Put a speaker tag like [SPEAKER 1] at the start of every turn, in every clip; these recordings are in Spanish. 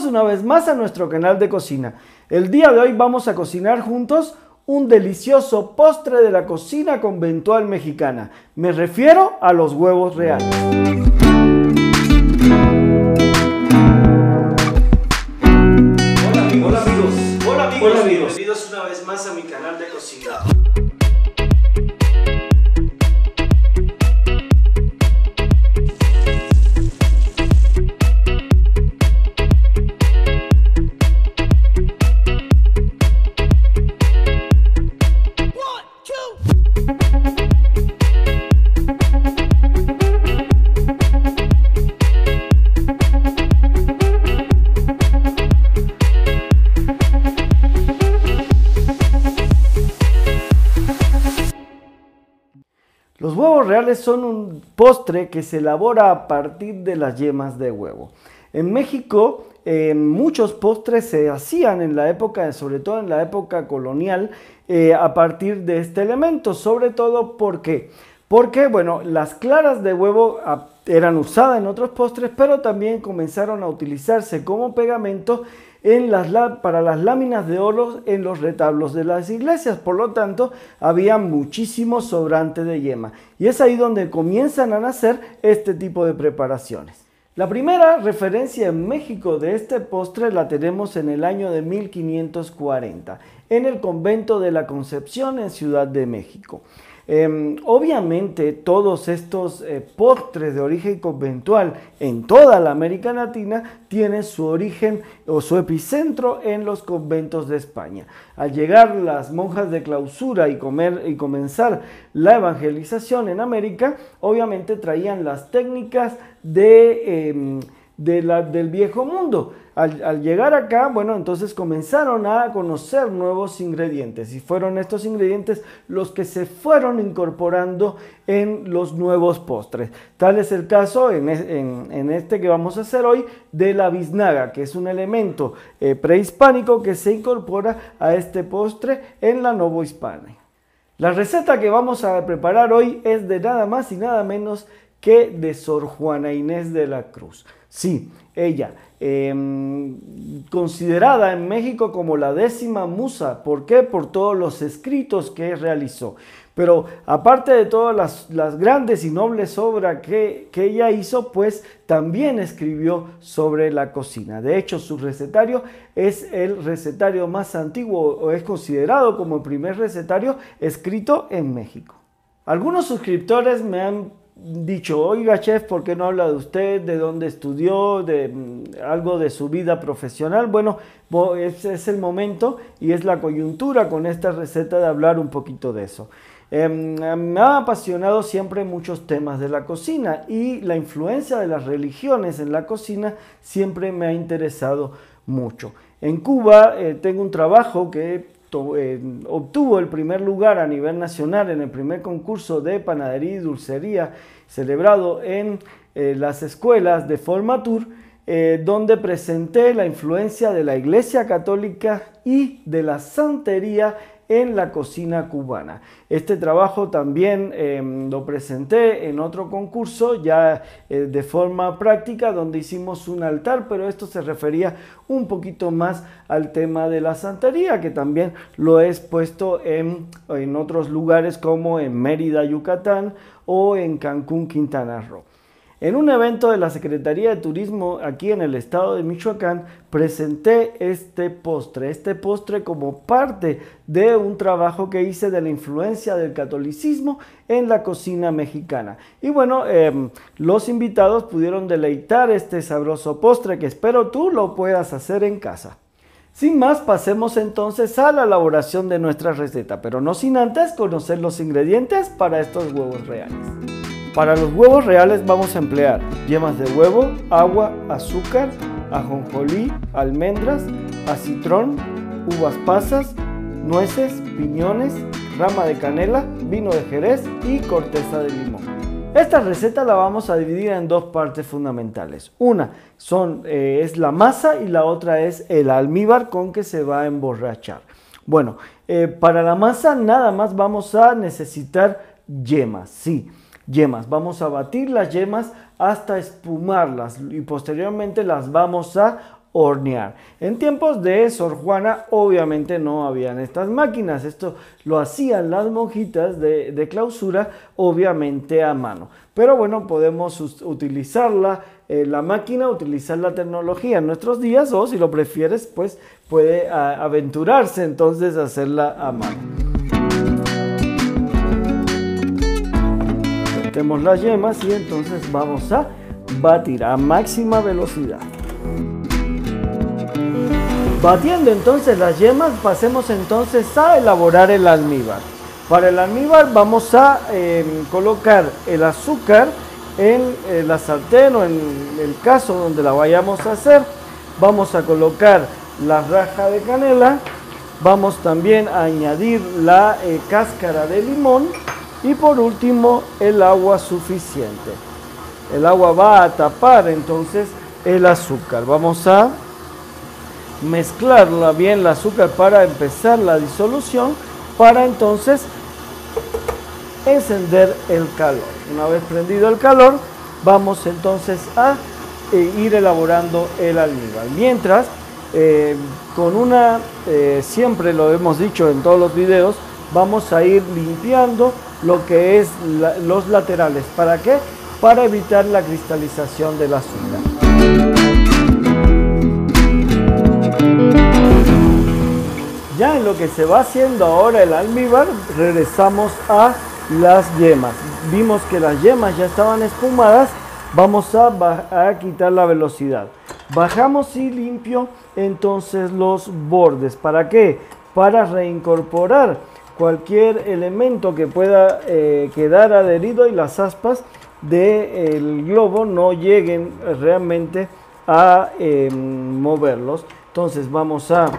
[SPEAKER 1] Bienvenidos una vez más a nuestro canal de cocina. El día de hoy vamos a cocinar juntos un delicioso postre de la cocina conventual mexicana. Me refiero a los huevos reales. Hola amigos, hola amigos, hola amigos, bienvenidos una vez más a mi canal de cocina. Son un postre que se elabora a partir de las yemas de huevo. En México eh, muchos postres se hacían en la época, sobre todo en la época colonial, eh, a partir de este elemento, sobre todo porque, porque bueno, las claras de huevo ah, eran usadas en otros postres, pero también comenzaron a utilizarse como pegamento en las, para las láminas de oro en los retablos de las iglesias. Por lo tanto, había muchísimo sobrante de yema. Y es ahí donde comienzan a nacer este tipo de preparaciones. La primera referencia en México de este postre la tenemos en el año de 1540, en el convento de la Concepción en Ciudad de México. Em, obviamente todos estos eh, postres de origen conventual en toda la América Latina tienen su origen o su epicentro en los conventos de España. Al llegar las monjas de clausura y, comer, y comenzar la evangelización en América, obviamente traían las técnicas de... Em, del viejo mundo. Al, llegar acá, bueno, entonces comenzaron a conocer nuevos ingredientes y fueron estos ingredientes los que se fueron incorporando en los nuevos postres. Tal es el caso en, este que vamos a hacer hoy de la biznaga, que es un elemento eh, prehispánico que se incorpora a este postre en la novohispana. La receta que vamos a preparar hoy es de nada más y nada menos de Sor Juana Inés de la Cruz. Sí, ella, em, considerada en México como la décima musa. ¿Por qué? Por todos los escritos que realizó. Pero aparte de todas las, grandes y nobles obras que, que, ella hizo, pues también escribió sobre la cocina. De hecho, su recetario es el recetario más antiguo o es considerado como el primer recetario escrito en México. Algunos suscriptores me han dicho, oiga chef, ¿por qué no habla de usted, de dónde estudió, de mm, algo de su vida profesional? Bueno, es el momento y es la coyuntura con esta receta de hablar un poquito de eso. Em, me ha apasionado siempre muchos temas de la cocina y la influencia de las religiones en la cocina siempre me ha interesado mucho. En Cuba eh, tengo un trabajo que eh, obtuvo el primer lugar a nivel nacional en el primer concurso de panadería y dulcería celebrado en eh, las escuelas de Formatur, eh, donde presenté la influencia de la Iglesia Católica y de la santería en la cocina cubana. Este trabajo también em, lo presenté en otro concurso ya eh, de forma práctica donde hicimos un altar, pero esto se refería un poquito más al tema de la santería, que también lo he expuesto en, en otros lugares como en Mérida, Yucatán o en Cancún, Quintana Roo. En un evento de la Secretaría de Turismo aquí en el estado de Michoacán, presenté este postre, este postre como parte de un trabajo que hice de la influencia del catolicismo en la cocina mexicana. Y bueno, em, los invitados pudieron deleitar este sabroso postre que espero tú lo puedas hacer en casa. Sin más, pasemos entonces a la elaboración de nuestra receta, pero no sin antes conocer los ingredientes para estos huevos reales. Para los huevos reales vamos a emplear yemas de huevo, agua, azúcar, ajonjolí, almendras, acitrón, uvas pasas, nueces, piñones, rama de canela, vino de jerez y corteza de limón. Esta receta la vamos a dividir en dos partes fundamentales. Una eh, es la masa y la otra es el almíbar con que se va a emborrachar. Bueno, eh, para la masa nada más vamos a necesitar yemas, sí yemas. Vamos a batir las yemas hasta espumarlas y posteriormente las vamos a hornear. En tiempos de Sor Juana obviamente no habían estas máquinas, esto lo hacían las monjitas de, clausura obviamente a mano. Pero bueno, podemos utilizarla, eh, la máquina, utilizar la tecnología en nuestros días o si lo prefieres pues puede aventurarse entonces a hacerla a mano. Las yemas y entonces vamos a batir a máxima velocidad. Batiendo entonces las yemas, pasemos entonces a elaborar el almíbar. Para el almíbar vamos a em, colocar el azúcar en eh, la sartén o en el caso donde la vayamos a hacer. Vamos a colocar la raja de canela. Vamos también a añadir la eh, cáscara de limón. Y por último el agua suficiente. El agua va a tapar entonces el azúcar. Vamos a mezclarla bien el azúcar para empezar la disolución para entonces encender el calor. Una vez prendido el calor, vamos entonces a eh, ir elaborando el almíbar. Mientras, eh, con una, eh, siempre lo hemos dicho en todos los videos, vamos a ir limpiando lo que es los laterales. ¿Para qué? Para evitar la cristalización del azúcar. Ya en lo que se va haciendo ahora el almíbar, regresamos a las yemas. Vimos que las yemas ya estaban espumadas, vamos a, a quitar la velocidad. Bajamos y limpio entonces los bordes. ¿Para qué? Para reincorporar cualquier elemento que pueda eh, quedar adherido y las aspas del globo no lleguen realmente a em, moverlos. Entonces vamos a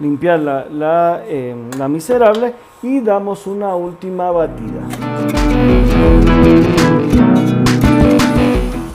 [SPEAKER 1] limpiar la, eh, la, miserable y damos una última batida.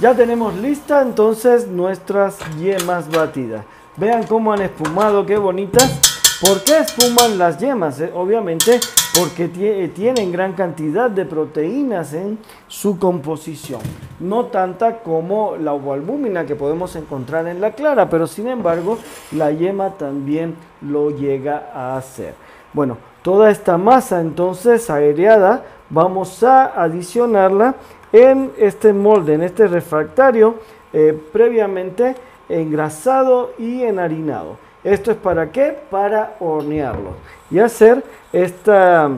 [SPEAKER 1] Ya tenemos lista entonces nuestras yemas batidas. Vean cómo han espumado, qué bonitas. ¿Por qué espuman las yemas? Eh, obviamente porque tienen gran cantidad de proteínas en su composición. No tanta como la ovoalbúmina que podemos encontrar en la clara, pero sin embargo la yema también lo llega a hacer. Bueno, toda esta masa entonces aireada vamos a adicionarla en este molde, en este refractario eh, previamente engrasado y enharinado. ¿Esto es para qué? Para hornearlo y hacer esta,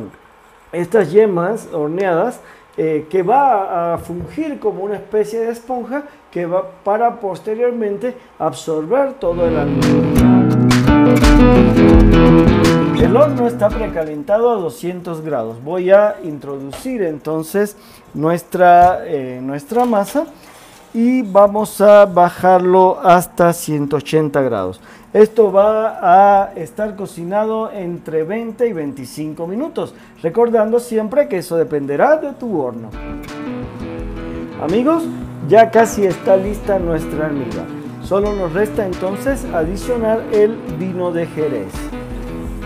[SPEAKER 1] estas yemas horneadas eh, que va a fungir como una especie de esponja que va para posteriormente absorber todo el almíbar. El horno está precalentado a 200 grados. Voy a introducir entonces nuestra, eh, nuestra masa y vamos a bajarlo hasta 180 grados. Esto va a estar cocinado entre 20 y 25 minutos, recordando siempre que eso dependerá de tu horno. Amigos, ya casi está lista nuestra almíbar. Solo nos resta entonces adicionar el vino de Jerez.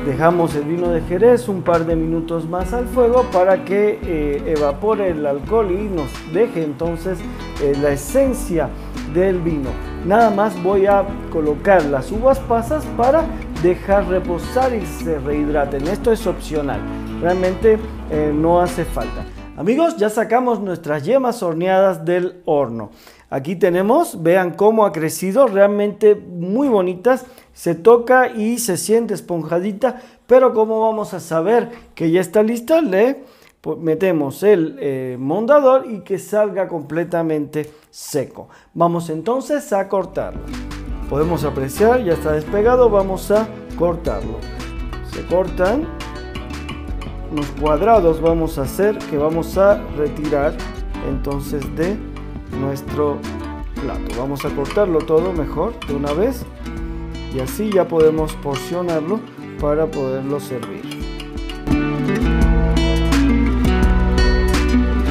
[SPEAKER 1] Dejamos el vino de Jerez un par de minutos más al fuego para que eh, evapore el alcohol y nos deje entonces eh, la esencia del vino. Nada más voy a colocar las uvas pasas para dejar reposar y se rehidraten. Esto es opcional, realmente eh, no hace falta. Amigos, ya sacamos nuestras yemas horneadas del horno. Aquí tenemos, vean cómo ha crecido, realmente muy bonitas. Se toca y se siente esponjadita, pero ¿cómo vamos a saber que ya está lista? Le metemos el eh, mondador y que salga completamente seco. Vamos entonces a cortarlo. Podemos apreciar, ya está despegado, vamos a cortarlo. Se cortan unos cuadrados vamos a hacer que vamos a retirar entonces de nuestro plato. Vamos a cortarlo todo mejor de una vez y así ya podemos porcionarlo para poderlo servir.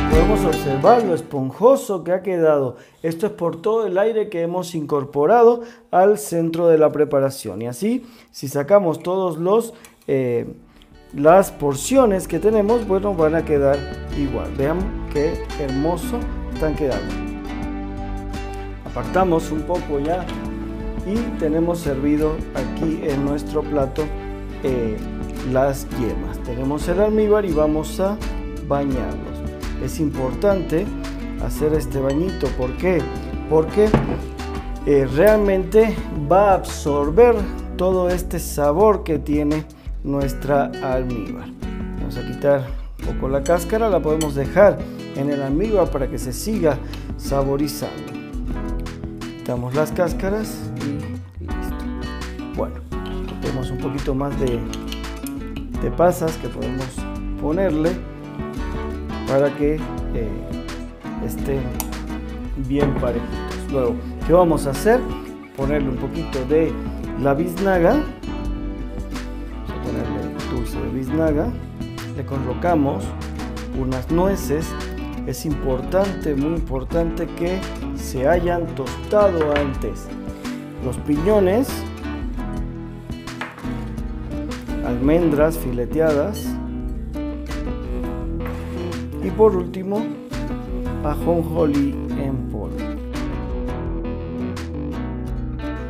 [SPEAKER 1] Podemos observar lo esponjoso que ha quedado. Esto es por todo el aire que hemos incorporado al centro de la preparación. Y así, si sacamos todos los... Eh, las porciones que tenemos, bueno, van a quedar igual. Vean qué hermoso están quedando. Apartamos un poco ya y tenemos servido aquí en nuestro plato eh, las yemas. Tenemos el almíbar y vamos a bañarlos. Es importante hacer este bañito. ¿Por qué? Porque eh, realmente va a absorber todo este sabor que tiene nuestra almíbar. Vamos a quitar un poco la cáscara, la podemos dejar en el almíbar para que se siga saborizando. Quitamos las cáscaras y listo. Bueno, tenemos un poquito más de, de pasas que podemos ponerle para que eh, estén bien parejitos. Luego, ¿qué vamos a hacer? Ponerle un poquito de la biznaga. Vamos a ponerle dulce de biznaga. Le colocamos unas nueces. Es importante, muy importante que se hayan tostado antes. Los piñones, almendras fileteadas y por último ajonjolí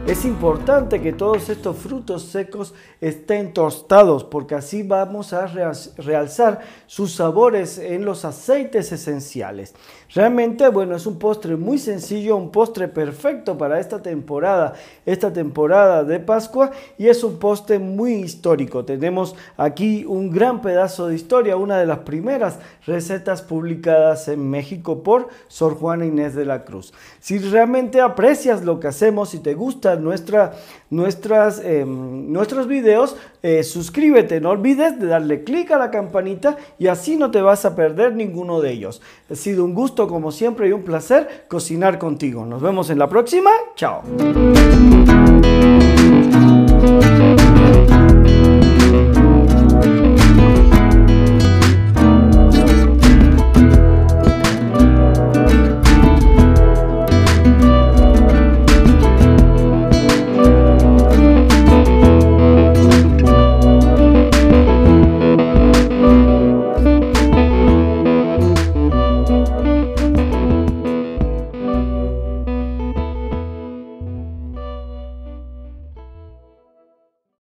[SPEAKER 1] Es importante que todos estos frutos secos estén tostados porque así vamos a realzar sus sabores en los aceites esenciales. Realmente, bueno, es un postre muy sencillo, un postre perfecto para esta temporada, esta temporada de Pascua y es un postre muy histórico. Tenemos aquí un gran pedazo de historia, una de las primeras recetas publicadas en México por Sor Juana Inés de la Cruz. Si realmente aprecias lo que hacemos y te gusta nuestra, nuestras, em, nuestros videos, eh, suscríbete, no olvides de darle clic a la campanita y así no te vas a perder ninguno de ellos. Ha sido un gusto como siempre y un placer cocinar contigo. Nos vemos en la próxima. Chao.